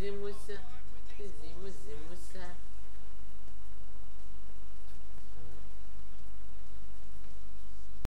зиму